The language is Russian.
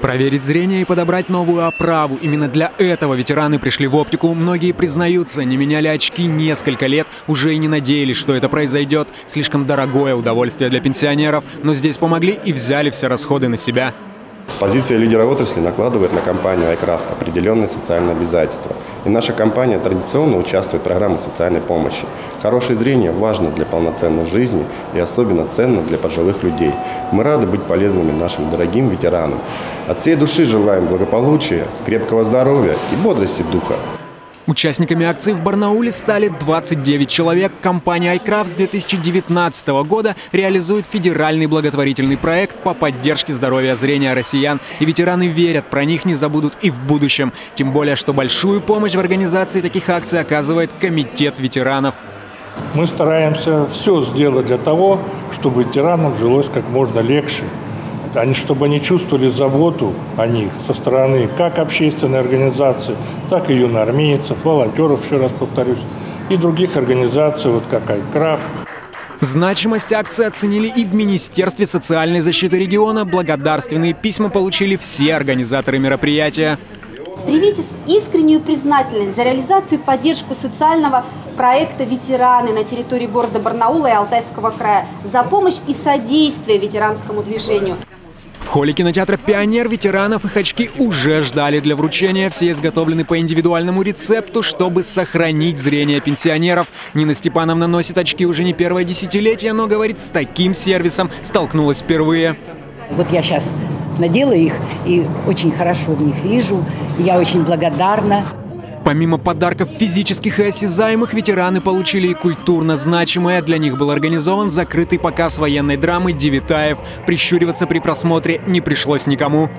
Проверить зрение и подобрать новую оправу. Именно для этого ветераны пришли в оптику. Многие признаются, не меняли очки несколько лет, уже и не надеялись, что это произойдет. Слишком дорогое удовольствие для пенсионеров. Но здесь помогли и взяли все расходы на себя. Позиция лидера отрасли накладывает на компанию iCraft определенные социальные обязательства. И наша компания традиционно участвует в программе социальной помощи. Хорошее зрение важно для полноценной жизни и особенно ценно для пожилых людей. Мы рады быть полезными нашим дорогим ветеранам. От всей души желаем благополучия, крепкого здоровья и бодрости духа. Участниками акции в Барнауле стали 29 человек. Компания с 2019 года реализует федеральный благотворительный проект по поддержке здоровья зрения россиян. И ветераны верят, про них не забудут и в будущем. Тем более, что большую помощь в организации таких акций оказывает Комитет ветеранов. Мы стараемся все сделать для того, чтобы ветеранам жилось как можно легче, они, чтобы они чувствовали заботу о них со стороны как общественной организации, так и юноармейцев, волонтеров, еще раз повторюсь, и других организаций, вот как Айкрафт. Значимость акции оценили и в Министерстве социальной защиты региона. Благодарственные письма получили все организаторы мероприятия. Привите искреннюю признательность за реализацию и поддержку социального проекта «Ветераны» на территории города Барнаула и Алтайского края, за помощь и содействие ветеранскому движению. Холле кинотеатра «Пионер» ветеранов их очки уже ждали для вручения. Все изготовлены по индивидуальному рецепту, чтобы сохранить зрение пенсионеров. Нина Степановна носит очки уже не первое десятилетие, но, говорит, с таким сервисом столкнулась впервые. Вот я сейчас надела их и очень хорошо в них вижу. Я очень благодарна. Помимо подарков физических и осязаемых, ветераны получили и культурно значимое. Для них был организован закрытый показ военной драмы «Девитаев». Прищуриваться при просмотре не пришлось никому.